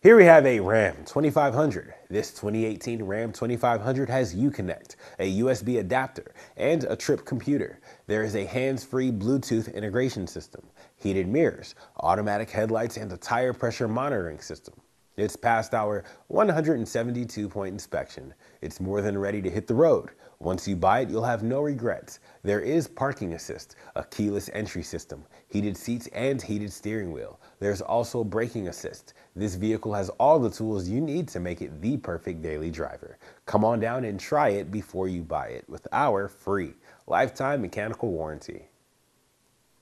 Here we have a Ram 2500. This 2018 Ram 2500 has Uconnect, a USB adapter, and a trip computer. There is a hands-free Bluetooth integration system, heated mirrors, automatic headlights, and a tire pressure monitoring system. It's passed our 172 point inspection. It's more than ready to hit the road. Once you buy it, you'll have no regrets. There is parking assist, a keyless entry system, heated seats, and heated steering wheel. There's also braking assist. This vehicle has all the tools you need to make it the perfect daily driver. Come on down and try it before you buy it with our free lifetime mechanical warranty.